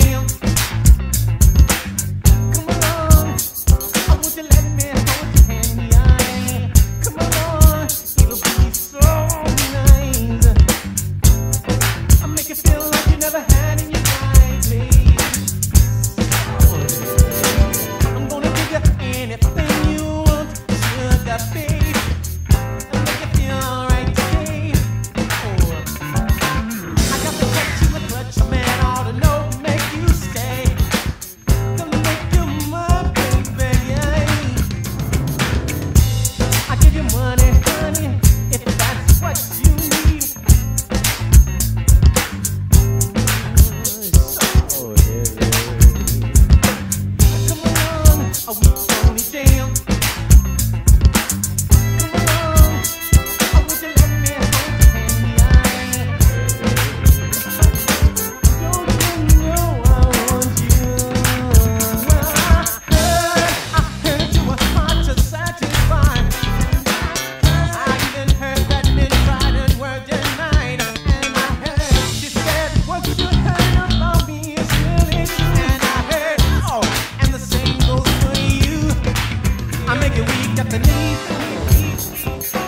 feel. damn. figure weak, at the need.